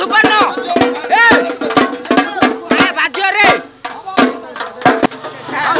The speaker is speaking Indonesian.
Suparno. Eh. Eh, baju re. Oh,